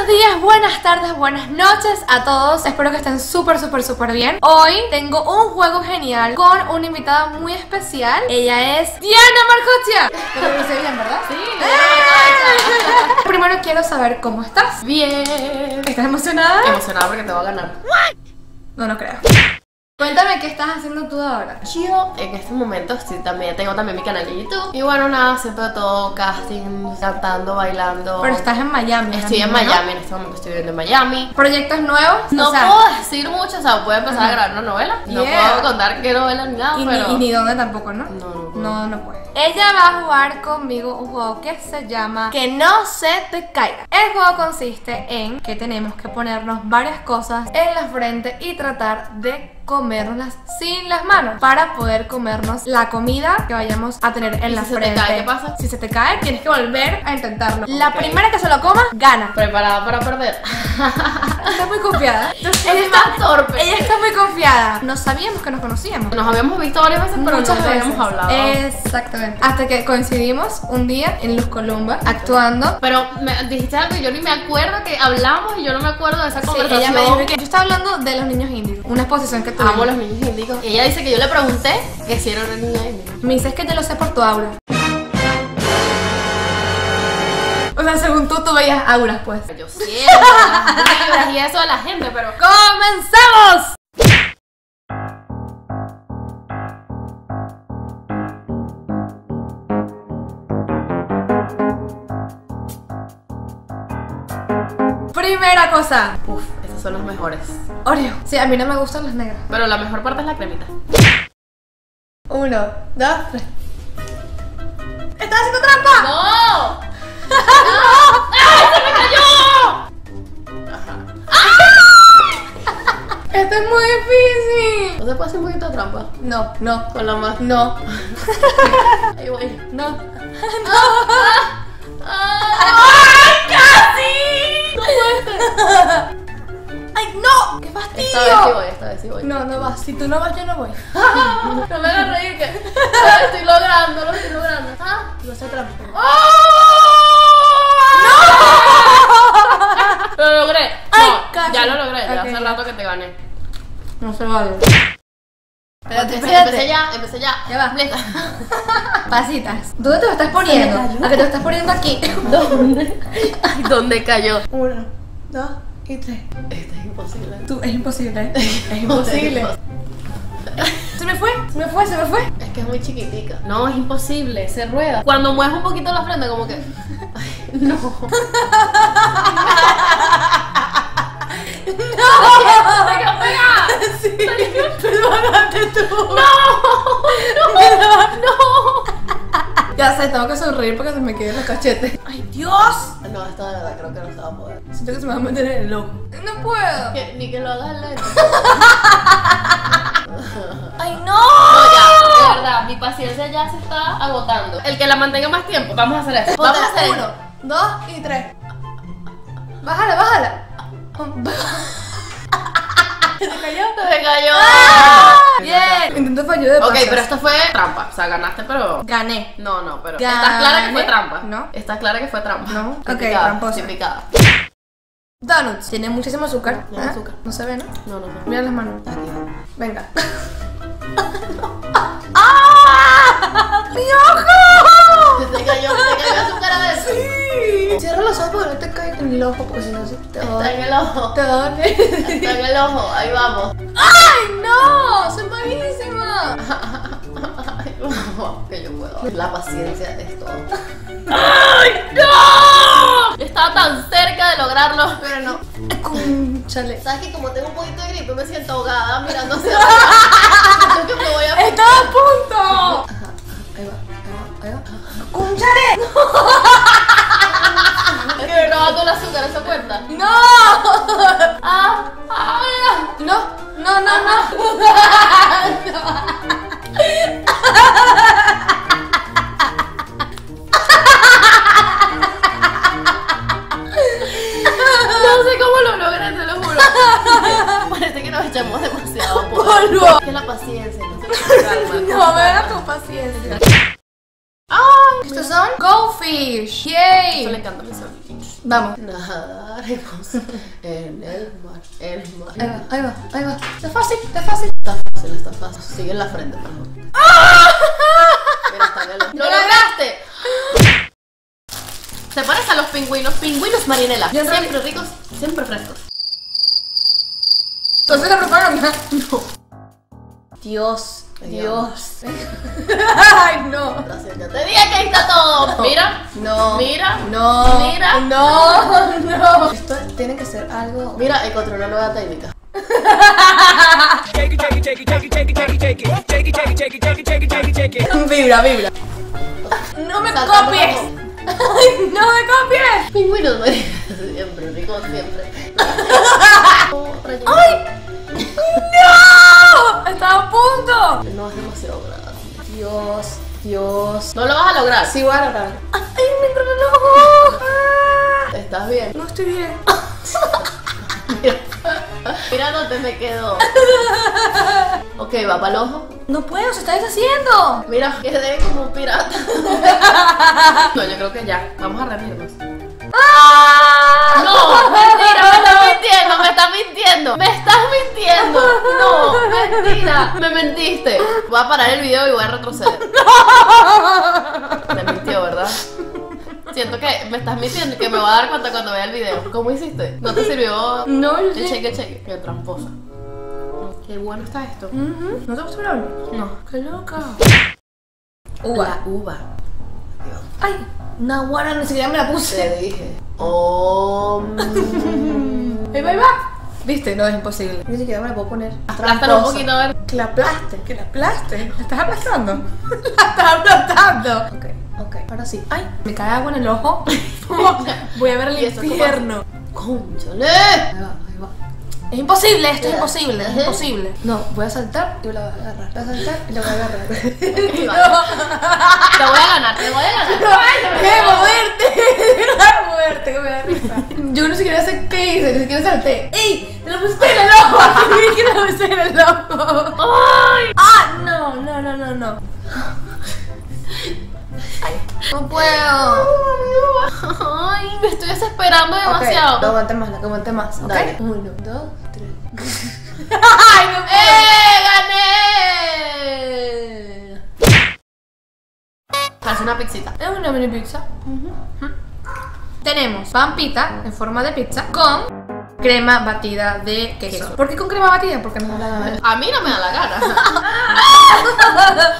Buenos días, buenas tardes, buenas noches a todos. Espero que estén súper, súper, súper bien. Hoy tengo un juego genial con una invitada muy especial. Ella es Diana Marcotia. Lo pronuncié bien, ¿verdad? Sí, ¡Eh! Primero quiero saber cómo estás. Bien. ¿Estás emocionada? Emocionada porque te voy a ganar. No, no creo. Cuéntame qué estás haciendo tú ahora. Yo en este momento sí, también tengo también mi canal de YouTube. Y bueno, nada, de todo, casting, cantando, bailando. Pero estás en Miami. Estoy en. Miami, en este momento estoy viviendo en Miami. ¿Proyectos nuevos? No O sea, puedo decir mucho, o sea, puedo empezar a grabar una novela. No puedo contar qué novela ni nada, Y, pero. ni, y ni dónde tampoco, ¿no? No, no puedo. No, no puede. Ella va a jugar conmigo un juego que se llama Que no se te caiga. El juego consiste en que tenemos que ponernos varias cosas en la frente y tratar de comérnoslas sin las manos para poder comernos la comida que vayamos a tener en ¿Y la si se te frente. cae, qué pasa? Si se te cae, tienes que volver a intentarlo. La primera que se lo coma, gana. Preparada para perder. Está muy confiada. Soy ella, más está, torpe. ella está muy confiada. No sabíamos que nos conocíamos. Nos habíamos visto varias veces, pero Muchas no veces. habíamos hablado. Exactamente. Hasta que coincidimos un día en Luz Columba actuando. Pero me dijiste algo y yo ni me acuerdo que hablamos y yo no me acuerdo de esa Sí, conversación. ella me dijo que yo estaba hablando de los niños indios, una exposición que tuvimos. Amo los niños índigos. Y ella dice que yo le pregunté que si era una niña índiga. Me dices que yo lo sé por tu aura. O sea, según tú, tú veías auras, pues. Yo vibras y eso de la gente, pero. ¡Comenzamos! Primera cosa, Uf, esos son los mejores. Oreo. Sí, a mí no me gustan los negros. Pero la mejor parte es la cremita. Uno, dos, tres. ¿Estás haciendo trampa? ¡No! ¡Ay, se me cayó! Esto es muy difícil. ¿No se puede hacer un poquito de trampa? No, no, Con la mano. no, Ahí voy. no. ¡Ay, casi! No. ¡Ay, no! ¡Qué Esta vez sí fastidio! voy, esta vez sí voy. No, no vas. Si tú no vas, yo no voy. No me hagas reír que lo estoy logrando, lo estoy logrando. ¿Ah? No sé trampa. Lo logré. Ay, No, casi. ya lo logré, ya hace rato que te gané. No se vale. Espérate, Empecé, espérate. empecé ya, empecé ya. Ya va. Pasitas. ¿Dónde te lo estás poniendo? ¿A que te lo estás poniendo aquí? ¿Dónde? Ay, ¿dónde cayó? Uno, dos y tres. Esto es imposible. Tú, es imposible. Es imposible. Se me fue, se me fue, se me fue. Es que es muy chiquitica. No, es imposible, se rueda. Cuando mueves un poquito la frente, como que. Ay, no. ¡No! ¡Se quedó pegada! Sí. ¡No! ¡No! ¡No! Ya sé, tengo que sonreír porque se me queden los cachetes. ¡Ay, Dios! No, esto de verdad creo que no se va a poder. Siento que se me va a meter en el ojo. No puedo. Que- ni que lo hagas lento. ¡Ay, No, ya, de verdad, mi paciencia ya se está agotando. El que la mantenga más tiempo, vamos a hacer esto. Vamos a hacer Uno, dos y tres. Bájala, bájala. ¿Se te cayó? Se cayó. Bien. Intento fallo de Ok, pasas. Pero esto fue trampa. O sea, ganaste, pero. Gané. No, no, pero. Gané. ¿Estás clara que fue trampa? No. ¿Estás clara que fue trampa? No. Estoy Ok, picada, tramposa. estoy picada. Donuts. Tiene muchísimo azúcar. Tiene ¿Ah? azúcar. No se ve, ¿no? No, no, no. Mira las manos. Aquí. Venga. ¡Ah! ¡Mi ojo! Se te cayó, se te cayó azúcar adentro. Sí. Cierra los ojos porque no te caiga en el ojo porque si no se te Está va en el ojo. Te va Está en el ojo. Ahí vamos. ¡Ay, no! ¡Soy malísima! Que yo puedo. La paciencia es todo. ¡Ay, no! Estaba tan cerca de lograrlo. Pero no. Cónchale. ¿Sabes que como tengo un poquito de gripe me siento ahogada mirando hacia? Creo que me voy a... ¡Estaba a punto! Ahí va, ahí va, ahí va. ¡Cónchale! Es que me robando el azúcar, ¿eso cuenta? ¡No! ¡Ah! ¡Ah! No, no, no, no. No Vamos. Nada. nadaremos en el mar, el mar. Ahí va, ahí va, ahí va. Está fácil, está fácil. Está fácil, está fácil. Sigue en la frente, mejor. Mira, está velo. ¡Lo lograste! Se parece a los pingüinos. Pingüinos marinela. Yo Siempre ricos, siempre frescos. Entonces la propaganda. No. Dios, Dios. Ay, no. Te dije que ahí está todo. Mira. No. Mira. No. Mira. No. No. Esto tiene que ser algo. Mira, encontré una nueva técnica. Vibra, vibra. No me Salta copies. No me copies. Pingüinos, siempre, rico siempre. ¡Ay! ¡No! Estaba a punto. No es demasiado grande. Dios, Dios. No lo vas a lograr. Sí, voy a lograr. ¡Ay, ojo! Ah, ¿Estás bien? No estoy bien. Mira, mira dónde me quedó. Ok, va para el ojo. No puedo, se está deshaciendo. Mira, quedé como un pirata. No, yo creo que ya. Vamos a reunirnos. ¡Ah! Me mentiste. Voy a parar el video y voy a retroceder. Me mintió, ¿verdad? Siento que me estás mintiendo y que me voy a dar cuenta cuando vea el video. ¿Cómo hiciste? ¿No te sirvió No, el cheque cheque? Qué tramposa. Qué bueno está esto. ¿No te gusta hablar? No. ¡Qué loca! La Uva. uva. ¡Ay! Nahuara, ni siquiera me la puse. Te dije. Oh. Va, ahí va. ¿Viste? No, es imposible. Ni siquiera me la puedo poner. Aplástalo un poquito a ver. Que la aplaste, que la aplaste. ¿La estás aplastando? la estás aplastando. Ok, ok. Ahora sí. ¡Ay! Me cae agua en el ojo. Voy a ver ¿Y el infierno. ¡Cónchale! Ahí va, ahí va. Es imposible, esto es Ya. imposible, es Ajá. imposible. No, voy a saltar y la voy a agarrar. Voy a saltar y la voy a agarrar. Va. Te voy a ganar, te voy a ganar. ¡Qué moverte! ¡Qué moverte! ¡Que me da risa! Yo no siquiera sé qué hice, ni siquiera salté. ¡Ey! ¡Te lo pusiste en el ojo! ¡Que te lo pusiste en el ojo! ¡Ay! ¡Ah! No, no, no, no, no. Ay, no puedo. Ay, me estoy desesperando demasiado. No aguante más, no aguante más, ¿ok? Dale. Uno, dos, tres. ¡Ay, no puedo! ¡Eh! ¡Gané! Parece una pizzita. Es una mini pizza. Tenemos pan pita en forma de pizza con crema batida de queso. ¿Por qué con crema batida? Porque no me da la gana. A mí no me da la gana.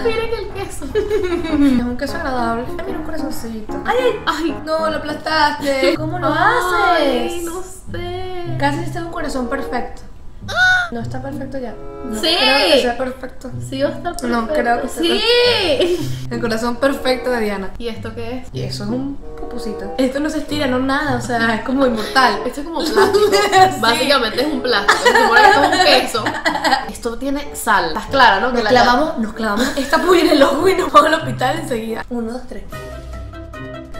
Miren el queso. Es un queso agradable. Ay, mira un corazoncito. ¡Ay, ay! Ay, No, lo aplastaste. ¿Cómo lo Ay, haces? no sé. Casi hiciste un corazón perfecto. No está perfecto ya. No Sí. creo que sea perfecto. Sí, va a estar No perfecto. creo que sea Sí. El corazón perfecto de Diana. ¿Y esto qué es? Y eso es un Esto no se estira, no nada. O sea, es como inmortal. Esto es como plástico. Básicamente es un plástico. Esto es un queso. Esto tiene sal. ¿Estás clara, no? Nos Que la- clavamos, nos clavamos esta puya en el ojo y nos vamos al hospital enseguida. Uno, dos, tres.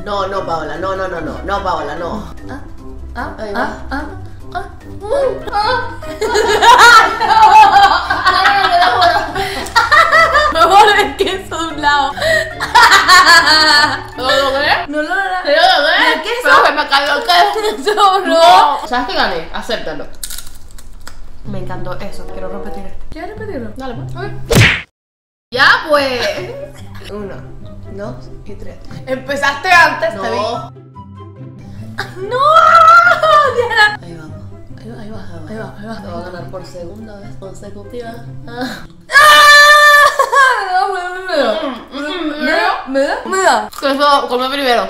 No, no, Paola. No, no, no, no. No, Paola, no. Ah, ah, Ahí ah, va. ah, ah. Me voy el queso de un lado. ¿Lo logré? No lo logra. ¿Lo logré? ¿El queso? Pero que me cayó el queso. No, no. No. ¿Sabes qué gané? Acéptalo. Me encantó eso. Quiero repetir esto. ¿Quieres repetirlo? Dale, pues. Ver. Ya, pues. Uno, dos y tres. Empezaste antes, te vi. No. ¡No! Diana. Ahí vamos. Ahí va, ahí va, ahí va, ahí va. Te voy a ganar por segunda vez consecutiva. Ah. ¡Ah! Me da, me da, me da. ¿Me da? ¿Me da? Eso, come primero.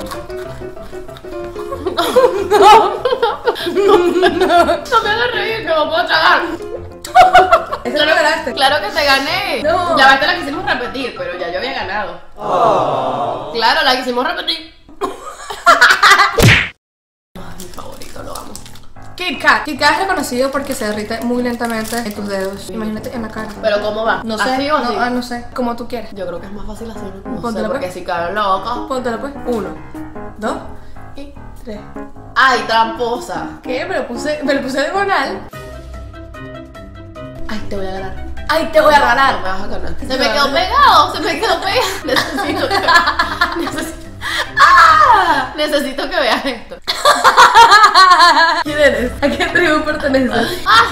No me hagas reír, que me puedo tragar. Eso lo ganaste. Claro que te gané. No. La vez la quisimos repetir, pero ya yo había ganado. Claro, la quisimos repetir. Ay, mi favorito, lo amo. Kit Kat. Kit Kat es reconocido porque se derrite muy lentamente en tus dedos. Imagínate en la cara. Pero ¿cómo va? no sé. ¿Así o no, ah, no sé. Como tú quieres. Yo creo que es más fácil así. No, no sé, Póntela, porque pues. si cae loca. Póntelo pues. Uno, dos y tres. Ay, tramposa. ¿Qué? Me lo puse, me lo puse diagonal. Ay, te voy a ganar. Ay, te voy a No me ganar. vas a ganar. Se me quedó ganar. pegado, se me quedó pegado. Necesito que, necesito, ¡Ah! Necesito que veas esto. perteneces? ¿A qué tribu perteneces? ¡Ah!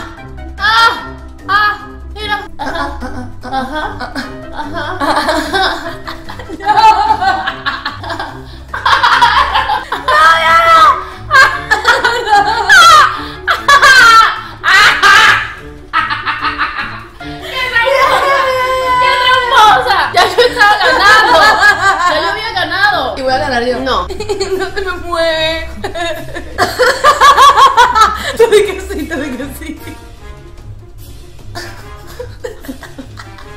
¡Ah! ¡Ah! Mira. Ajá. Ajá. Ajá. ¡Qué tramposa! Ya yo estaba ganando. Ya yo había ganado. Y voy a ganar yo. No. no te me mueve. Te vi que sí, te vi que sí.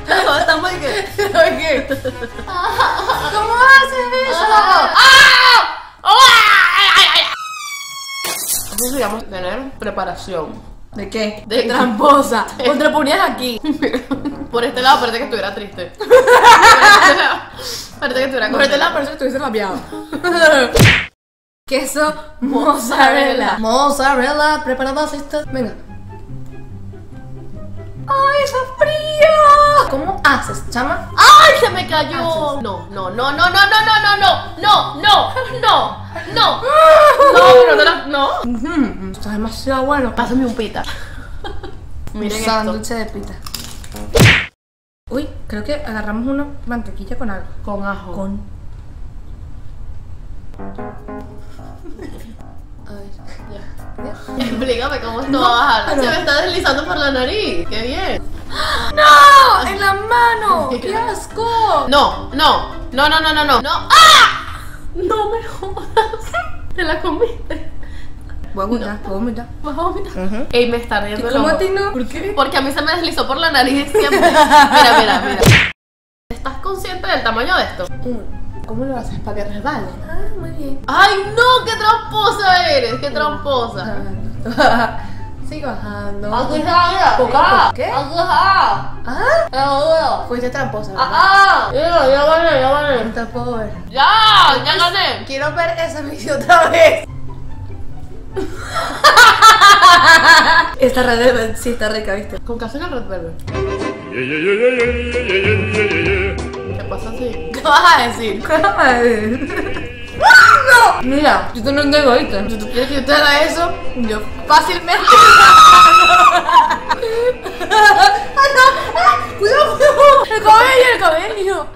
No, estamos que. ¿Qué? ¿Cómo haces eso? ¡Ah! Eso se llama tener preparación. ¿De qué? De- tramposa. O te lo ponías aquí. Por este lado parece que estuviera triste. parece que estuviera Por este lado parece que estuviese rabiado. Queso mozzarella. Mozzarella, preparados listos. Venga. ¡Ay, está frío! ¿Cómo haces, chama? ¡Ay, se me cayó! No, no, no, no, no, no, no, no, no, no, no, no, no. No, no, no. Mm, está demasiado bueno. Pásame un pita. Un Miren esto. sándwich de pita. Uy, creo que agarramos una mantequilla con algo. Con ajo. Con. A ver, ya. ya. Explícame cómo esto va a bajar. Se me está deslizando por la nariz. ¡Qué bien! ¡No! ¡En la mano! ¡Qué asco! No, no, no, no, no, no, no. No. ¡Ah! No me jodas. Te la comiste. Voy a vomitar, voy a vomitar. Vas a vomitar. Ey, me está riendo el ¿Cómo ojo. a ti no? ¿Por qué? Porque a mí se me deslizó por la nariz siempre. Mira, mira, mira. ¿Estás consciente del tamaño de esto? ¿Cómo lo haces para que resbale? Ah, muy bien. ¡Ay, no! ¡Qué tramposa eres! ¡Qué tramposa! Sigue bajando. Aquí está. ¿Por qué? Aquí está. Ah, fuiste tramposa. ¡Ah! Mira, ya gané, ya gané. Puedo ver. ¡Ya! ¡Ya gané! Quiero ver ese vídeo otra vez. Esta red sí está rica, ¿viste? ¿Con qué hacen el Red Velvet? ¿Qué pasa así? ¿Qué vas a decir? ¿Qué vas a decir? ¡No! Mira, yo te no tengo, ¿viste? Si tú quieres que yo te haga eso, yo fácilmente. ¡Ay, no! ¡Ah! ¡Cuidado, cuidado! ¡El cabello, el cabello!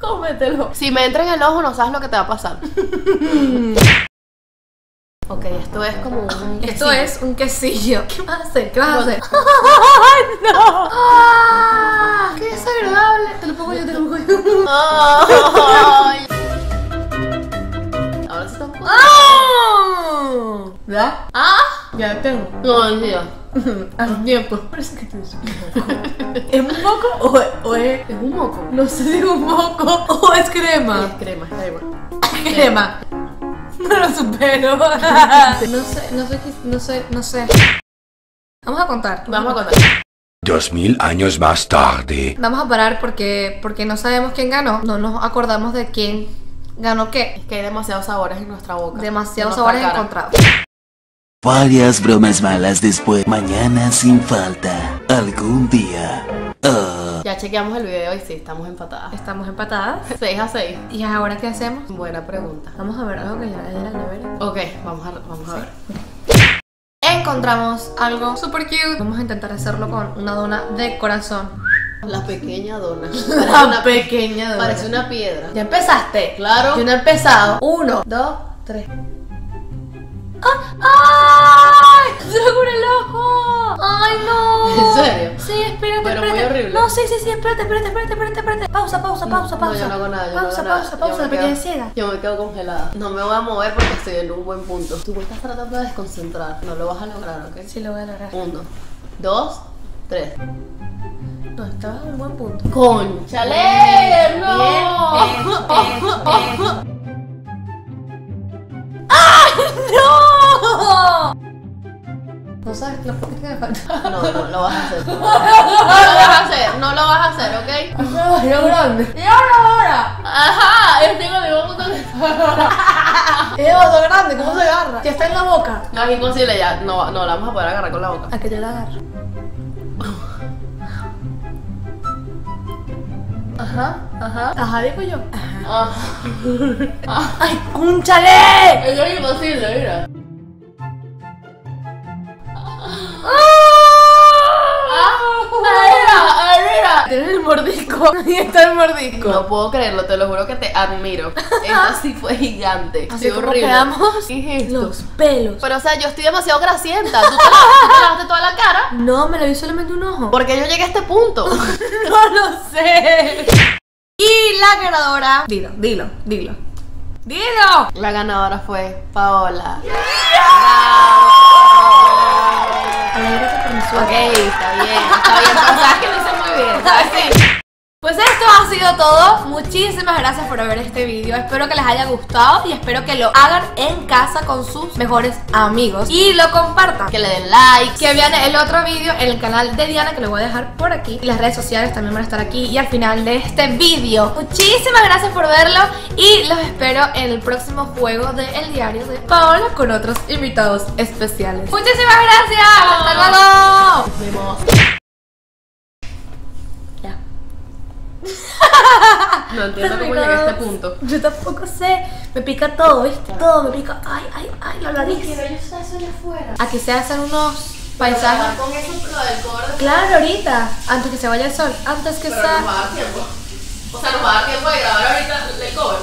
Cómetelo. Si me entra en el ojo, no sabes lo que te va a pasar. ok, esto es como un. Esto quesillo. es un quesillo. ¿Qué vas a hacer? ¿Qué vas a hacer? ¡Ay, no! ¡Ah! ¡Qué desagradable! Te lo pongo yo, te lo pongo yo. Ay. Ahora sí estamos. ¡Ah! ¿Verdad? ¡Ah! Ya tengo. No, mentira. Hace tiempo. Parece que te ¿Es un moco o es, o es- Es un moco. No sé si es un moco o es crema. Es crema, es crema. Crema. No lo supero. no sé, no sé, qué- no sé, no sé. Vamos a contar. Vamos a contar. Dos mil años más tarde. Vamos a parar porque, porque no sabemos quién ganó. No nos acordamos de quién ganó qué. Es que hay demasiados sabores en nuestra boca. Demasiados En sabores cara. encontrados. Varias bromas malas después. Mañana sin falta. Algún día. Ah. Ya chequeamos el video y sí, estamos empatadas. Estamos empatadas. 6 a 6. ¿Y ahora qué hacemos? Buena pregunta. Vamos a ver algo que ya en la nevera. Ok, vamos a, vamos a ver. Encontramos algo super cute. Vamos a intentar hacerlo con una dona de corazón. La pequeña dona. Una pequeña dona. Parece una piedra. ¿Ya empezaste? Claro. Yo no he empezado. Uno, dos, tres. ¡Ah! ¡Ay! ¡Se cubre el ojo! ¡Ay, no! ¿En serio? Sí, espérate, Pero muy espérate. horrible. No, sí, sí, sí, espérate, espérate, espérate, espérate, espérate. Pausa, pausa, pausa, No, pausa. yo no hago nada, yo pausa, no hago pausa, nada. pausa, quedé quedo- ciega. Yo me quedo congelada. No me voy a mover porque estoy en un buen punto. Tú me estás tratando de desconcentrar. No lo vas a lograr, ¿ok? Sí, lo voy a lograr. Uno, dos, tres. No, estabas en un buen punto. ¡Conchale! ¡No! Bien, bien, bien, bien. ¡No! No sabes lo poquito que me falta. No, no lo vas a hacer. No lo vas a hacer, no lo vas a hacer, ¿ok? No, ya grande. ¿Y ahora, ahora? Ajá, yo tengo mi boca Es demasiado grande, ¿cómo se agarra? Ya está en la boca. No, es imposible ya. No, no la vamos a poder agarrar con la boca. ¿A que te la agarro? Ajá, ajá. Ajá, digo yo. Ah, ¡Ay, cúnchale! eso es imposible, mira. Mordisco. Ahí está el mordisco. No puedo creerlo, te lo juro que te admiro. Esta sí fue gigante. Así sí, como horrible. quedamos ¿Qué es esto? los pelos. Pero o sea, yo estoy demasiado grasienta. Tú te, la- tú te lavaste toda la cara. No, me lo vi solamente un ojo. Porque yo llegué a este punto. No lo sé. Y la ganadora. Dilo, dilo, dilo. ¡Dilo! La ganadora fue Paola. Mi Ok, está bien, está bien. Bien. Pues esto ha sido todo. Muchísimas gracias por ver este video. Espero que les haya gustado y espero que lo hagan en casa con sus mejores amigos. Y lo compartan. Que le den like. Que vean el otro vídeo en el canal de Diana que lo voy a dejar por aquí. Y las redes sociales también van a estar aquí y al final de este vídeo. Muchísimas gracias por verlo y los espero en el próximo juego de El Diario de Paola con otros invitados especiales. Muchísimas gracias. Hasta luego. Nos vemos. Ya. No entiendo cómo llegué a este punto. Yo tampoco sé. Me pica todo, ¿viste? Todo me pica. Ay, ay, ay, la nariz. Aquí se hacen unos paisajes. Con eso lo del cover de- Claro, ahorita. Antes que se vaya el sol. Antes que Pero sea. nos va a dar tiempo. O sea, nos va a dar tiempo de grabar ahorita el cover.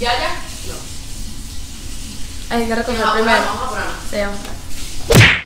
¿Ya, ya? No. Hay que recoger Vamos a primero. vamos a. Sí, vamos a-